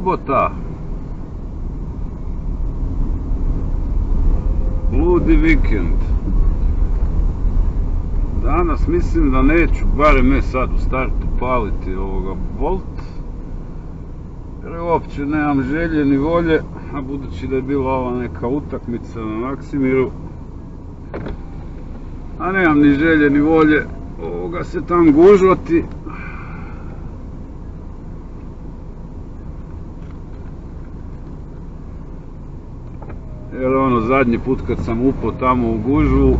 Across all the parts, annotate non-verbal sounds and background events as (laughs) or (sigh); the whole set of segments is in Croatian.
Subota. Ludi vikend. Danas mislim da neću, barem ne sad u startu, paliti ovoga Bolt. Jer uopće nemam želje ni volje, a budući da je bila ova neka utakmica na Maksimiru, a nemam ni želje ni volje ovoga se tam gužvati. Jer ono zadnji put kad sam upao tamo u gužvu,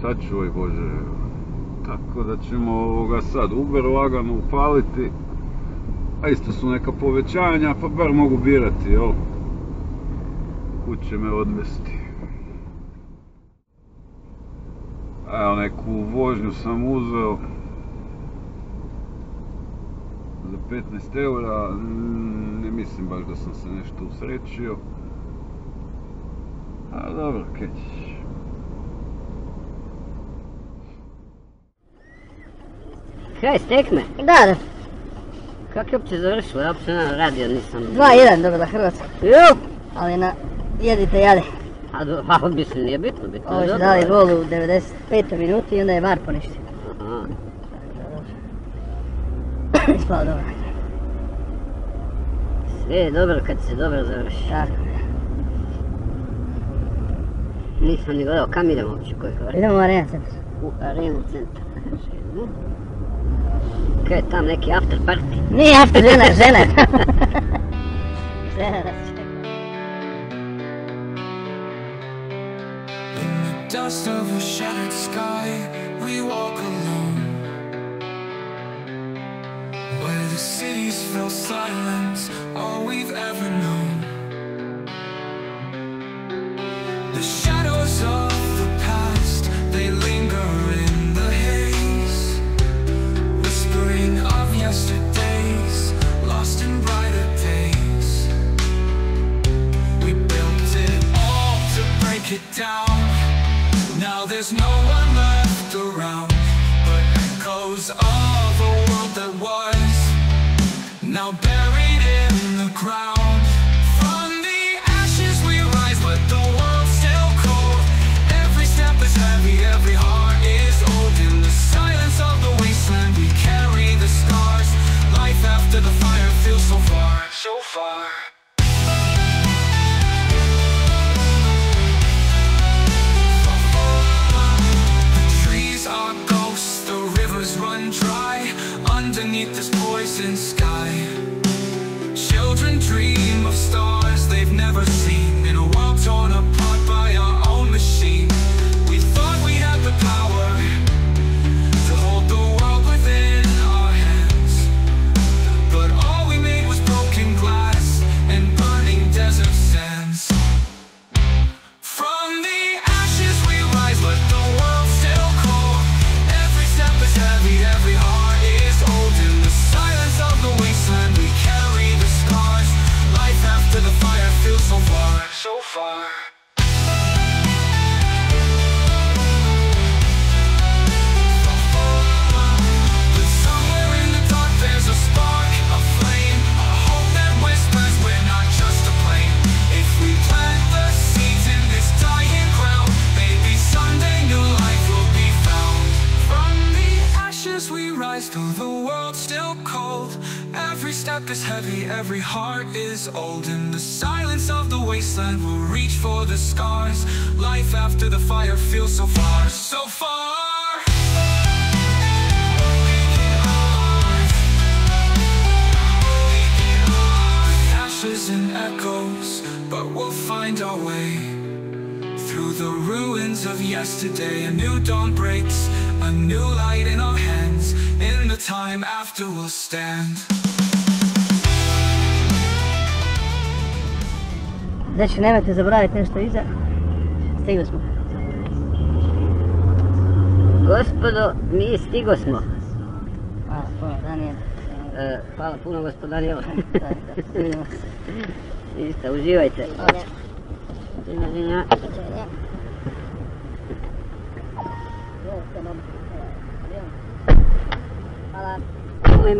sačuvaj Bože, tako da ćemo ovoga sad Uber lagano upaliti, a isto su neka povećanja, pa bar mogu birati, jel? Kud me odvesti. Evo neku vožnju sam uzeo za 15 eura, ne mislim baš da sam se nešto usrećio. A dobro, kećiš. Kraj stekme? Da, da. Kako je uopće završilo? Ja uopće na radio nisam... 2-1 dobila Hrvatska. Jo! Ali na jedite jade. A, do, a mislim nije bitno, bitno Ovo su dobro. dali gol u 95. minuti i onda je VAR poništio. Aha. Ispalo dobro. Sve je dobro kad se dobro završi. Tako. Nisam ni gledao kam uopće koji Hrvatski. Idemo u Arena centar. U arenu centar. kaže, no. Kaj je tam neki after party? Nije after žena, žena. žena nas čeka. Dust of a shattered sky, we walk alone. Where the cities fell silent, all we've ever known. The shadows but we'll find our way through the ruins of yesterday. A new dawn breaks, a new light in our hands. In the time after, we'll stand. Znači, nemojte zaboraviti nešto iza. Stigli smo. Gospodo, mi stigo smo. Hvala, puno, Daniel. E, hvala puno gospodarjeva. Da, (laughs) da, vidimo se. Isto, uživajte. Hvala. Zinja, zinja. Hvala. Oj,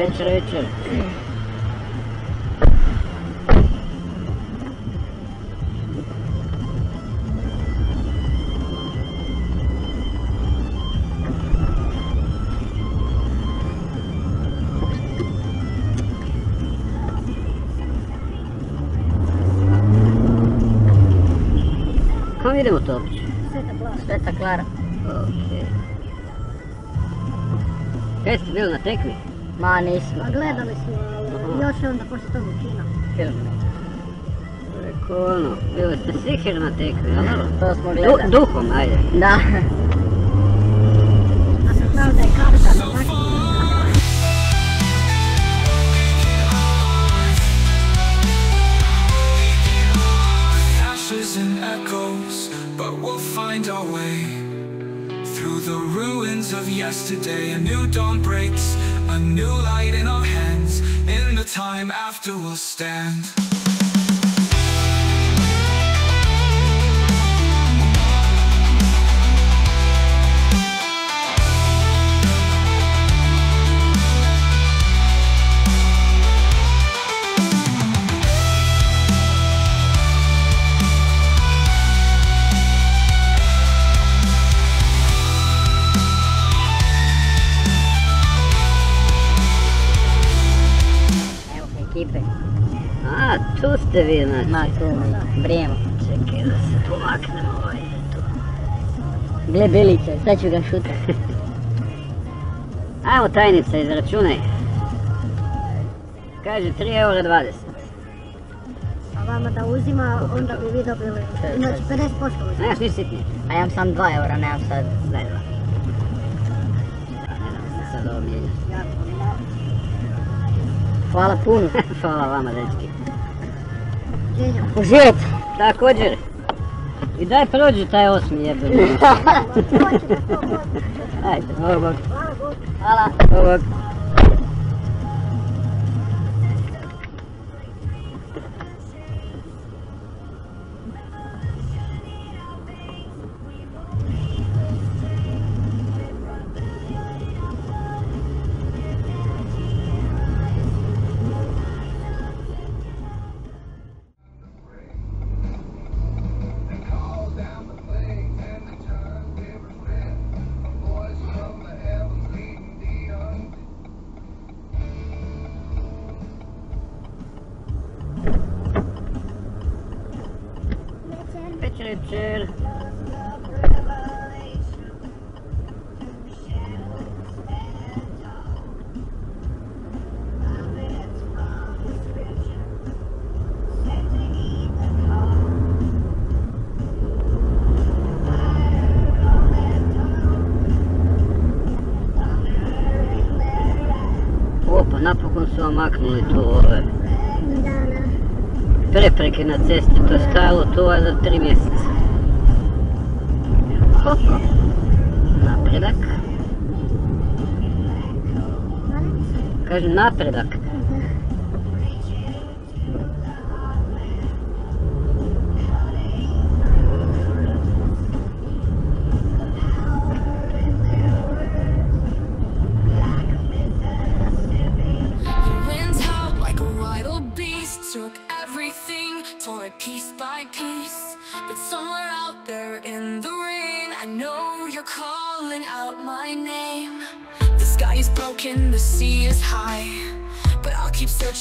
Večer, večer. Kam idemo to uopće? Sveta Klara. Okej. Kaj ste bili na tekmi? Ma nismo. Gledali smo, ali još je onda poslije toga kino. Film. Rekao ono, bili ste siher na tekmi, ali ono? To smo Du- gledali. duhom, ajde. Da. After, we'll stand. Ekipe. A, tu ste vi, znači. Ma tu mi brijemo. Čekaj da se pomaknemo ovaj tu. Gle Bilice, sad ću ga šutati. Ajmo tajnica, izračunaj. Kaže 3 eura 20. A vama da uzima, onda bi vi dobili, znači 50% uzima. Nemaš ni sitni. A ja sam 2 eura, nemam sad. Daj dva. Da, ne dam se sad ovo mijenjati. Hvala puno. (laughs) Hvala vama, dečki. Uživajte. Također. I daj prođi taj osmi jebeni. (laughs) Ajde, ovog. Hvala. Ovog. Večer, maknuli tu ove prepreke na cesti, to je stajalo tu za tri mjeseca. Hoho. Napredak. Kažem napredak.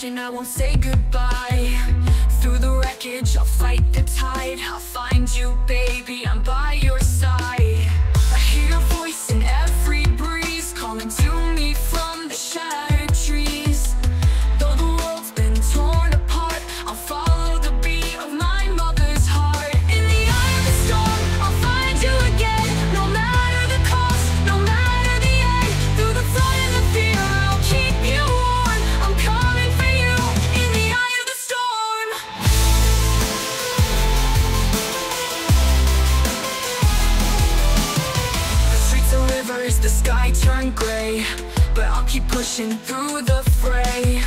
Searching, I won't say goodbye. The sky turned gray. But I'll keep pushing through the fray.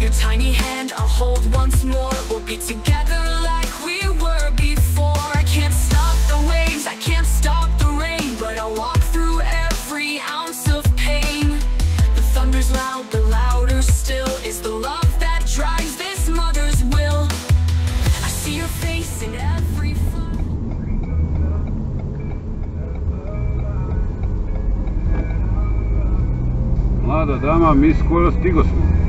Your tiny hand I'll hold once more. We'll be together da dama, mi skoro stigo smo.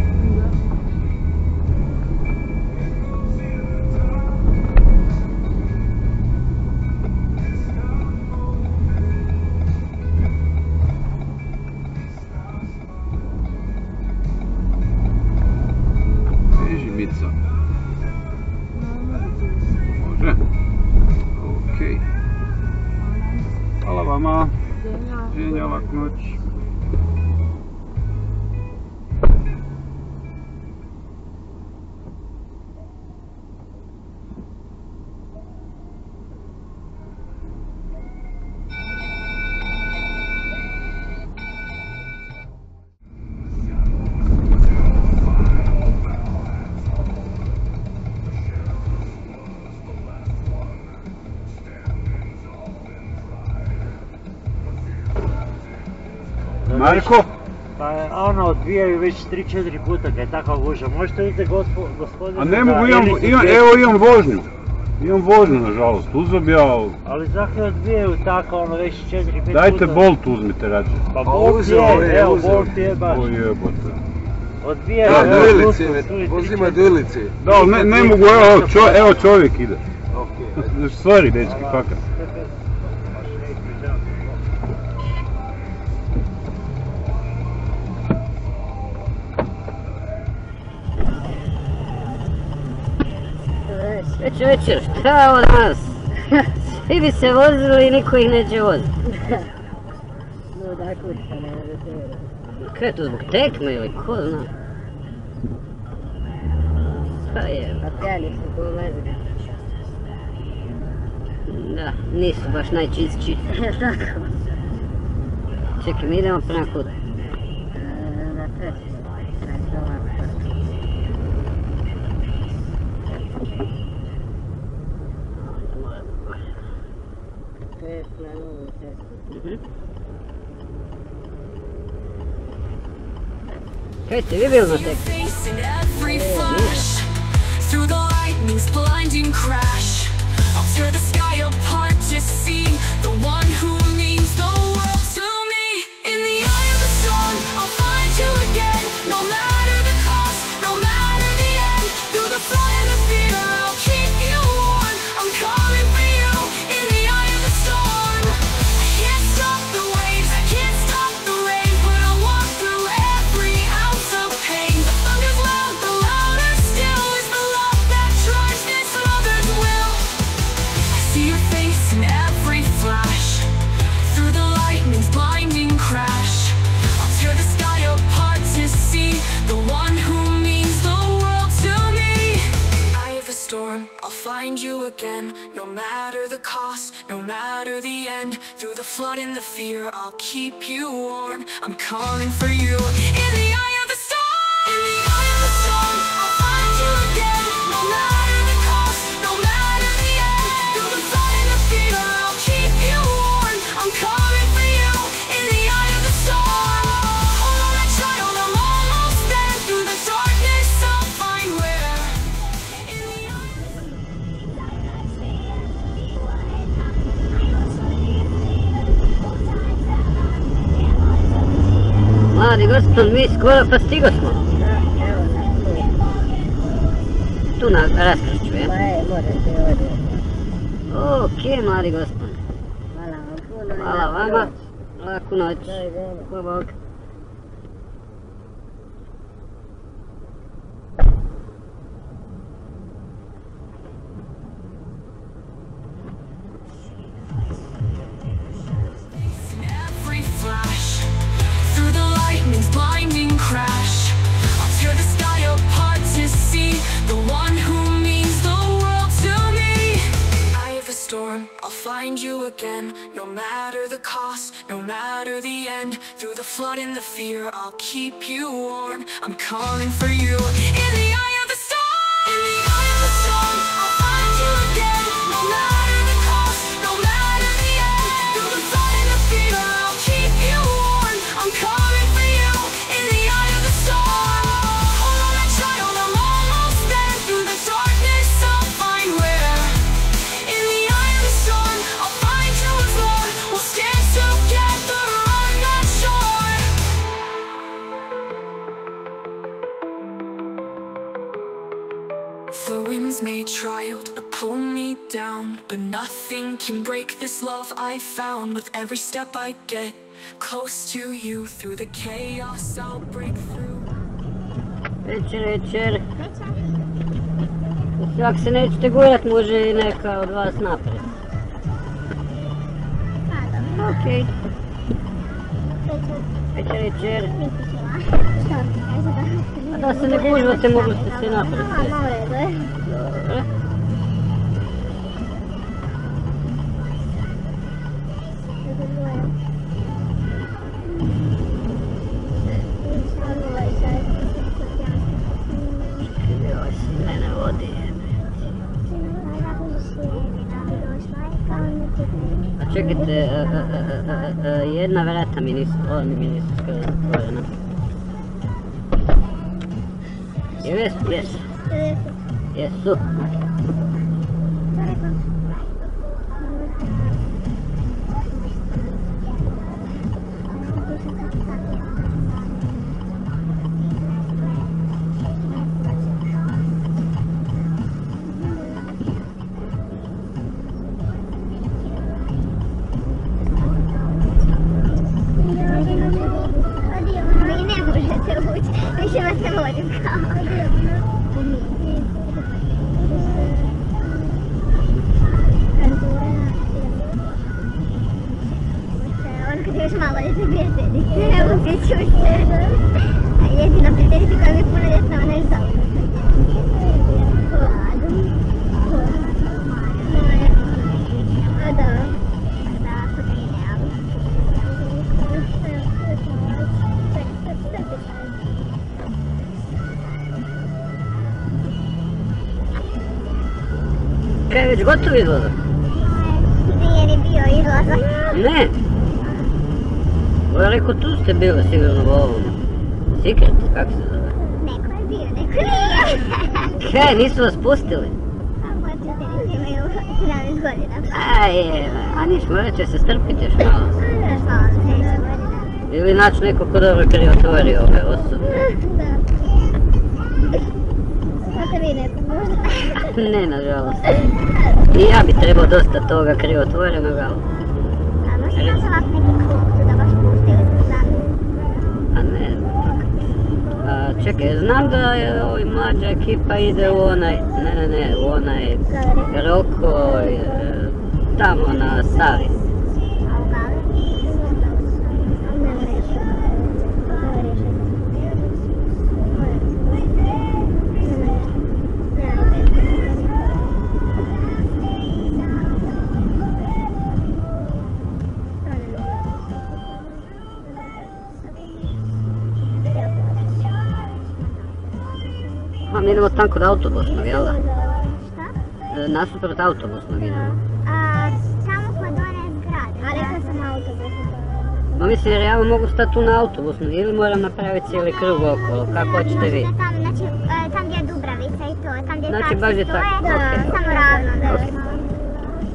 Marko? Pa ono, odbijaju već 3-4 puta kad je takva guža. Možete vidjeti gospo, gospodine... A ne mogu, imam, imam, evo imam vožnju. Imam vožnju, nažalost. Uzem ja, Ali zakaj odbijaju tako ono već 4-5 puta? dajte Bolt uzmite rađe. Pa Bolt je, evo Bolt je baš. O jebote. Odbijaju. Evo, do Ilici, tu su, tu je vozimo 3-4. do Ilici. Da, ne, ne mogu, evo, čo- evo čovjek ide. Ok. (laughs) Sorry, dečki, fakat. Večer, šta od nas? Svi bi se vozili i niko ih neće voziti. No, da kuća, ne može se vjerati. Kaj je to zbog tekme ili ko zna? Pa je, Pa pjani su ko lezi. da, nisu baš najčistiji. Tako. Čekaj, mi idemo prema kuda. Every flash Through the lightning's blinding the I'll find you again No matter the cost, no matter the end. Through the flood and the fear, I'll keep you warm. I'm calling for you In the Mladi gospod, mi skoro pa stigo smo. Tu. Na raskršću, ovdje. Ok, mladi gospod. Hvala Hvala vama. Laku noć. Ko Bog. Blinding crash. I'll tear the sky apart to see The one who means the world to me. Eye of the storm, I'll find you again. No matter the cost, no matter the end. Through the flood and the fear, I'll keep you warm. I'm calling for you. In the eye of the storm In the eye of the storm, I'll find you again. No matter down, but nothing can break this love I found. With every step I get close to you, through the chaos I'll break through. Večer, večer. Mislim, Ako se nećete gurat, može i neka od vas napred. Okej, večer, večer. A da se ne gužvate, mogli ste se čekajte, a, a, a, a, a, jedna vrata mi nisu, ova mi nisu skoro zatvorena. Jesu, jesu, jesu. Prijateljica koja mi je puno ljetna, ona je zauka. A da. Da, kod mene, ali. Kaj je već gotov izlazak? Nije ni bio izlazak. Ne. Rekao, tu ste bili sigurno u ovom. Secret, kako se zove? Neko je bio, neko nije. Kaj, nisu vas pustili? A moje prijateljice imaju 17 godina. Aj, je, a niš, morat će se strpiti još malo. Još malo za 10 godina. Ili naći neko ko dobro krivotvori ove osobe. Da. Znate vi neko možda? Ne, nažalost. I ja bi trebao dosta toga krivotvorenog, ali... A možda imaš ovak neki klub tu da baš pustili su znam. A ne znam. A, čekaj, znam da je ovaj mlađa ekipa ide u onaj, ne, ne, ne, u onaj Roko, e, tamo na Savi. Idemo tam kod autobusnog, jel da? Šta? E, Nasuprot autobusnog idemo. A, samo kod one zgrade. A rekla sam autobus. Ma mislim, jer ja vam mogu stati tu na autobusnu ili moram napraviti cijeli krug okolo, kako hoćete vi. Tam, znači, e, tam gdje je Dubravica i to, tam gdje Znači, taksi baš je stoje, tako, da, okej, samo ravno, da. okej.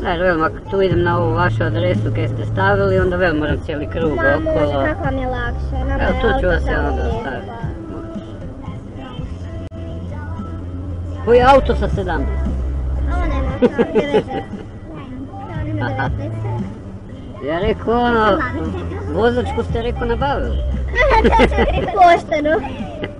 Znaš, velim, ako tu idem na ovu vašu adresu koju ste stavili, onda velim moram cijeli krug Ma, može, okolo. kako vam je lakše. Evo je tu ću vas ja onda Koji je auto sa 17? Ovo nema. To (laughs) nema 19. Ja rekao ono, vozačku ste rekao nabavili. (laughs) Pošteno. (laughs)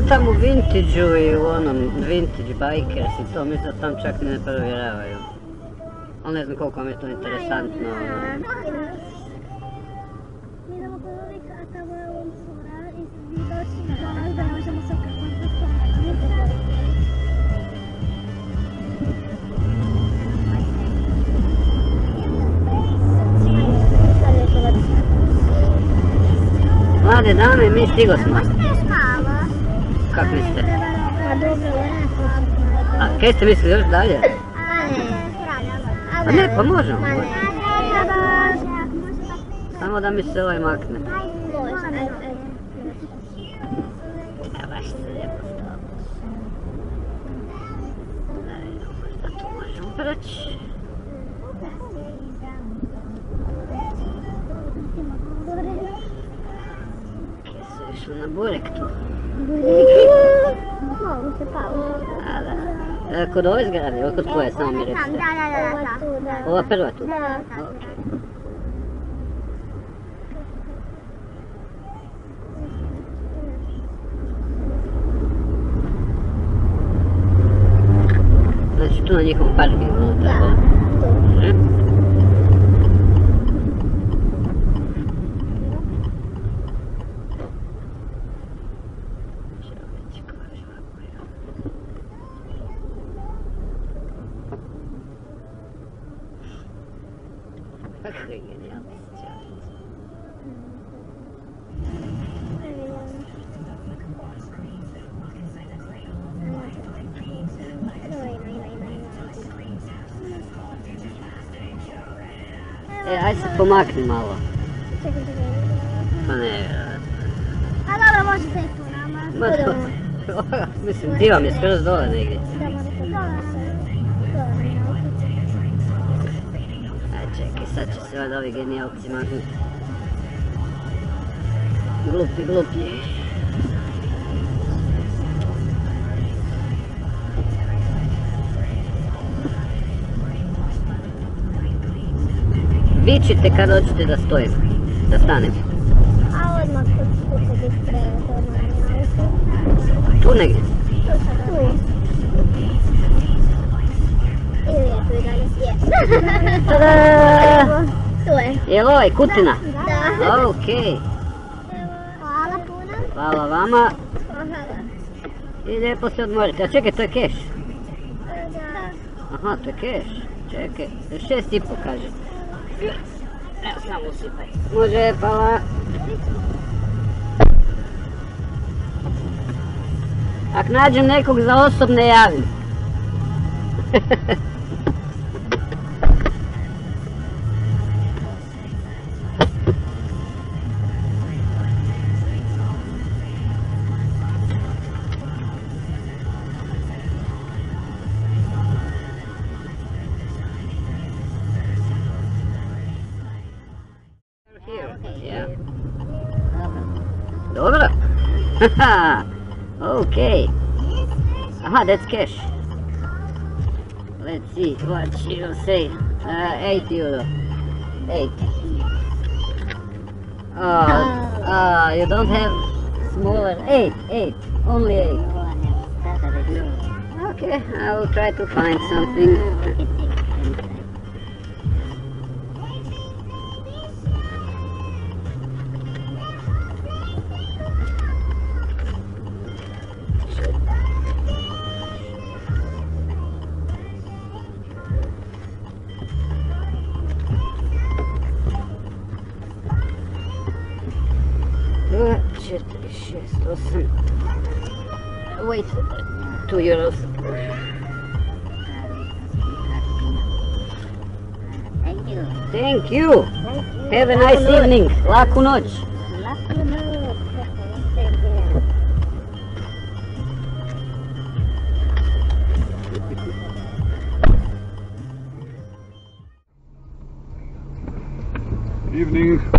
da tamo u vintage i u onom vintage bikers i to mislim da tam čak ne provjeravaju. Ali ne znam koliko vam je to interesantno. Mi Ajde dame, mi stigo smo. Možete još malo? Kak mislite? Pa dobro, A kaj ste mislili još dalje? A ne, pravljamo. Pa ne, pa možemo. Ma ne, možemo. Samo da mi se ovaj makne. Može, ajde, ajde. Ja baš se lijepo stalo. Možda tu možemo preći. Kaj su išli na burek tu? Mogu se pauzu. A da. E, kod ove zgrade, ili kod koje, samo mi Tam, recite. da, da, da, da. Ova prva tu? Da. Ok. Znači tu na njihovom parkingu unutra. Da. E? Kakva je genijalna situacija. E, pomakni malo. Čekaj, čekaj. Pa ne, A dobro, može se i tu nama. ma (laughs) mislim, ti vam je skroz dole negdje. Da, može se dole se. Aj čekaj, sad će se valjda ovi genijalci maknuti. Glupi, glupi. Vičite kad hoćete da stojim, da stanem. A odmah kod odmah na auto. Tu negdje. Tu. Ili je tu i je. Tada! Tu je. Jel ovaj kutina? Da. Okej, Hvala puno. hvala vama Hvala. i lijepo se odmorite. A čekaj, to je keš. Da. Aha, to je keš. Čekaj, šest i po kaže. Evo, samo usipaj. Može, hvala. Ak nađem nekog za osobne javim. (laughs) (laughs) okay. Aha, that's cash. Let's see what you say. Uh, 8 euro. 8. Oh, (laughs) uh, you don't have smaller. 8, 8. Only 8. Okay, I will try to find something. Thank you. Thank you. Have a nice evening. Laku noć. Laku noć. Evening.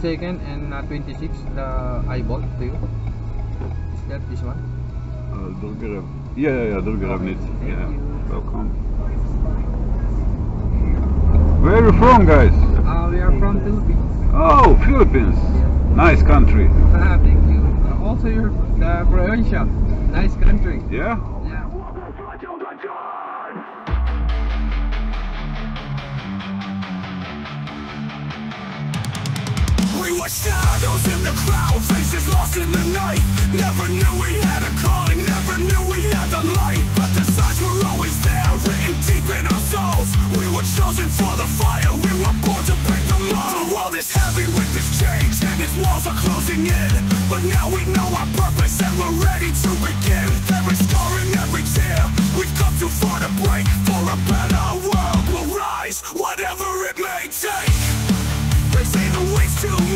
Second and uh, 26 the eyeball to you? Is that this one? Uh, druge rav... Yeah, yeah, yeah, druge ravnice. Yeah, welcome. Where are you from, guys? Uh, we are from Philippines. Oh, Philippines. Nice country. Ah, (laughs) thank you. Uh, also, you're uh, Croatia. Nice country. Yeah? Were shadows in the crowd, faces lost in the night. Never knew we had a calling, never knew we had the light. But the signs were always there, written deep in our souls. We were chosen for the fire, we were born to break the law. The world is heavy with this change, and its walls are closing in. But now we know our purpose, and we're ready to begin. There is scar in every tear, we've come too far to break. For a better world, we'll rise, whatever it may take.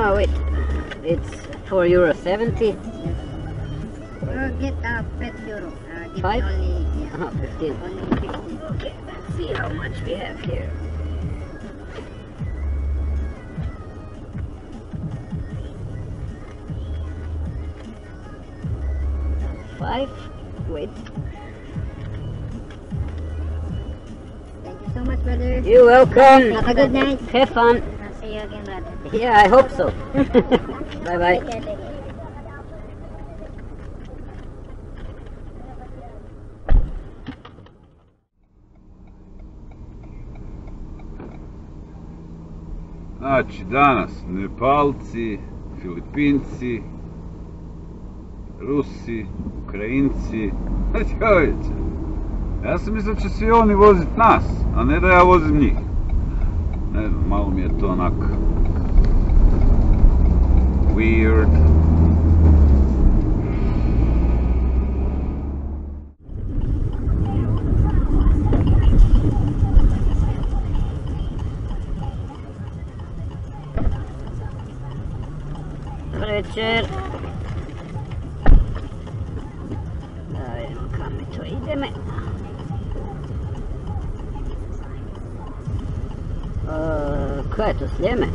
Oh wait, it's 4 euro 70. Uh, get uh, 5 euro. Uh, Five? only, yeah, Oh, 15. only 15. Okay, let's see how much we have here. Five. Wait. Thank you so much, brother. You're welcome. Have a good night. Have fun. You again, brother. Yeah, I hope so. (laughs) bye bye. Take care, take care. Znači, danas Nepalci, Filipinci, Rusi, Ukrajinci, čovječe. Ja sam mislio da će svi oni vozit nas, a ne da ja vozim njih. Ne malo mi je to onak... Weird. Dobar večer. To Sljeme?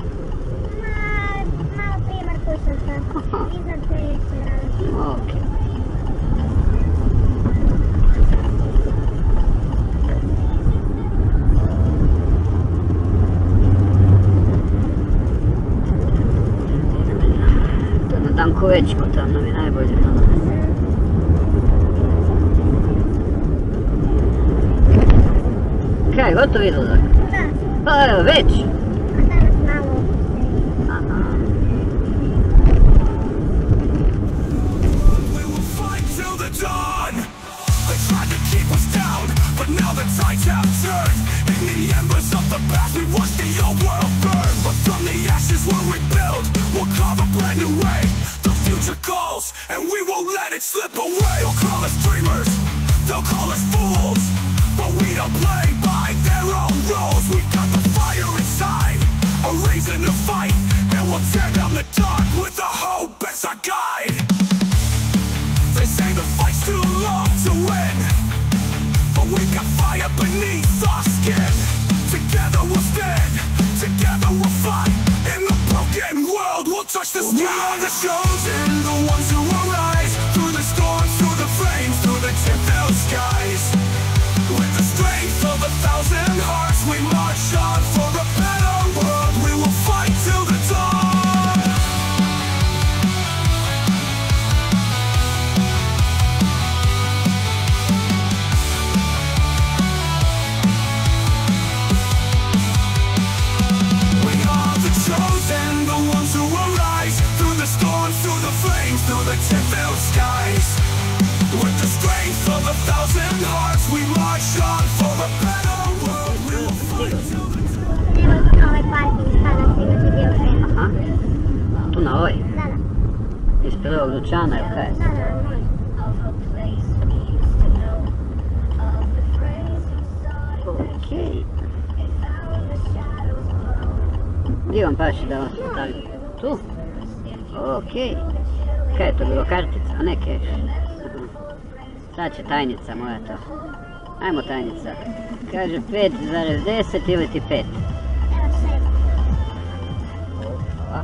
Ma, malo prije Markuša sam. Iznad Pilića. Ok. To na Dankovečku, tam nam je najbolje. Kaj, izlazak? Da, Pa evo, već. We won't let it slip away. They'll call us dreamers, they'll call us fools. But we don't play by their own rules. We've got the fire inside, a reason to fight. And we'll tear down the dark with the hope as our guide. They say the fight's too long to win But we got fire beneath our skin Together we'll stand, together we'll fight In the broken world we'll touch the sky We are the chosen, the ones who will Tu na ovoj? Da, da. Iz prvog dućana ili kaj? Da, da. Okej. Gdje vam paši da vam se stavim? Tu? Okej. Kaj je to bilo, kartica, a ne keš? Sad će tajnica moja to. Ajmo tajnica. Kaže 5,10 ili ti 5? Opa.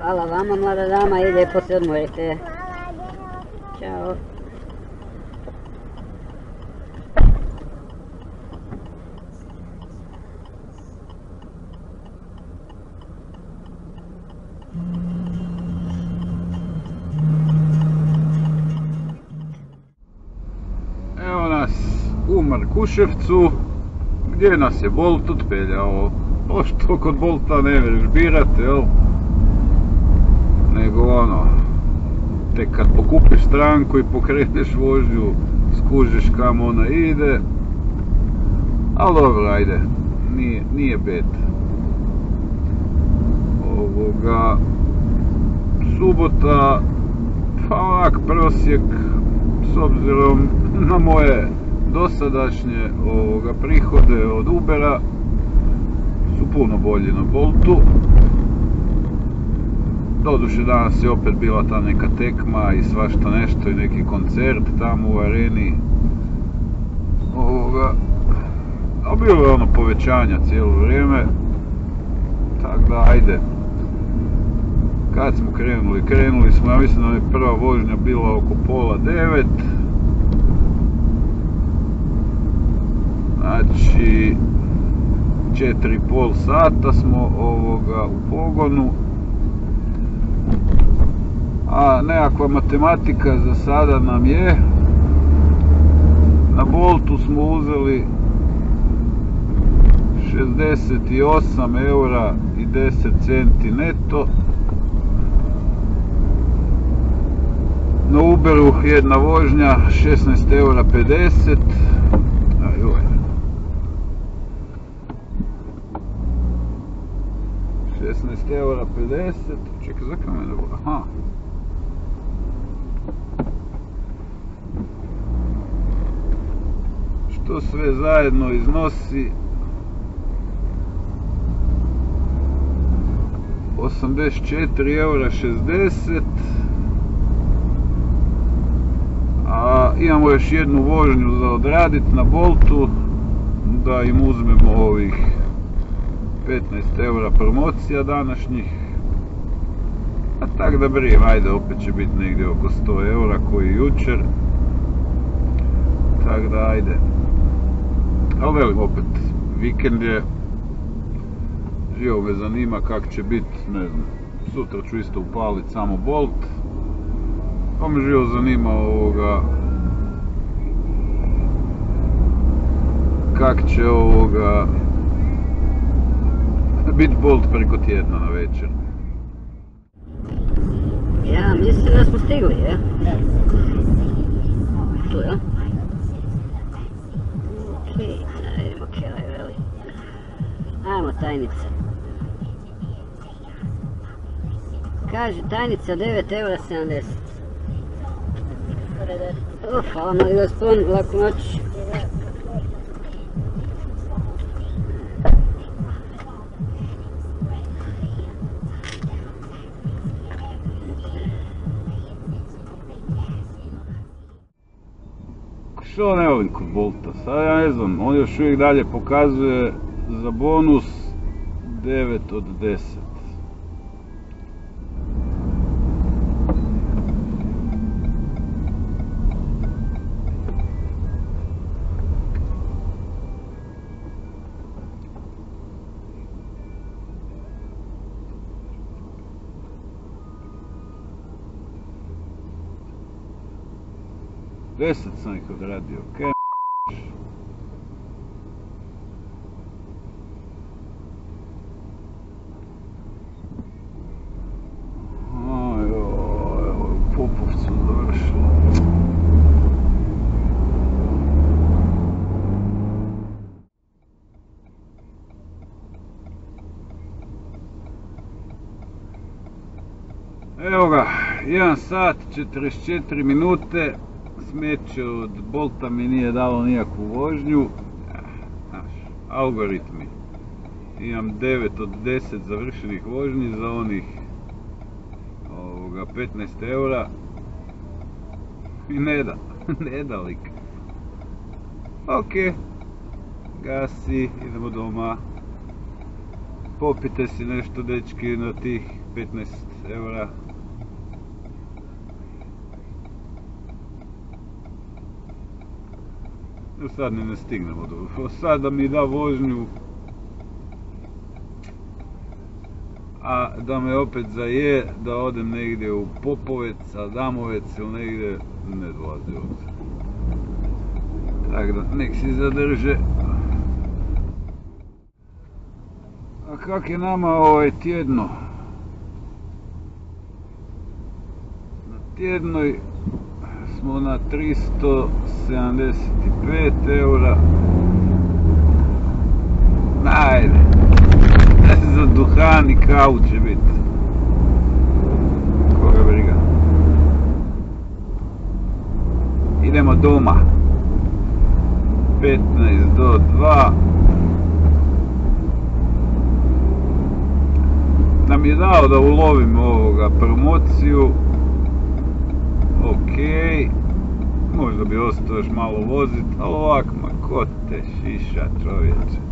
Hvala vama mlada dama i lijepo se odmorite. Ćao. Evo nas u Markuševcu, gdje nas je Bolt otpeljao. Pošto kod Bolta ne vjeriš birate, jel? Nego ono, tek kad pokupiš stranku i pokreneš vožnju, skužiš kam ona ide. Ali dobro, ajde, nije, nije bed. Ovoga, subota, pa ovak prosjek, s obzirom na moje dosadašnje ovoga, prihode od Ubera, su puno bolji na Boltu. Doduše danas je opet bila ta neka tekma i svašta nešto i neki koncert tamo u areni. Ovoga, a bilo je ono povećanja cijelo vrijeme. Tako da ajde. Kad smo krenuli? Krenuli smo, ja mislim da je prva vožnja bila oko pola devet. Znači, četiri i pol sata smo ovoga u pogonu. A nekakva matematika za sada nam je. Na Boltu smo uzeli 68 eura i 10 centi neto. Na Uberu jedna vožnja 16 eura 50. Ajoj. 16 eura 50. Čekaj, zakaj me bo- Aha. Što sve zajedno iznosi 84 eura 60 a imamo još jednu vožnju za odradit na Boltu da im uzmemo ovih 15 eura promocija današnjih. A tak da brijem, ajde opet će biti negdje oko 100 eura koji jučer. Tak da ajde. Ali velim opet vikend je. Živo me zanima kak će biti, ne znam, sutra ću isto upalit samo Bolt. Pa me živo zanima ovoga kak će ovoga bit Bolt preko tjedna na večer. Ja mislim da smo stigli, je? Tu, ja? Okej, da vidimo kaj veli. Ajmo, tajnica. Kaže, tajnica 9 eura 70. Uf, hvala mali gospodin, laku noć. Što ne volim kod Bolta? Sad ja ne znam, on još uvijek dalje pokazuje za bonus 9 od 10. 10 sam ih odradio, kaj Evo ga, 1 sat 44 minute smeće od Bolta mi nije dalo nikakvu vožnju, algoritmi. Imam 9 od 10 završenih vožnji za onih ovoga, 15 eura i ne da, (laughs) ne da lik. Ok, gasi, idemo doma. Popite si nešto dečki na tih 15 eura. Sad ne stignemo do... Sad da mi da vožnju a da me opet zaje da odem negdje u Popovec, Adamovec ili negdje ne dolazi ovdje. Tako da, nek si zadrže. A kak je nama ovaj tjedno? Na tjednoj smo na 375 eura. Ajde. (laughs) Za duhan i kavu će biti. Koga briga. Idemo doma. 15 do 2. Nam je dao da ulovim ovoga promociju. Ok. Možda bi ostao još malo vozit, ali ovak, ma ko te šiša čovječe.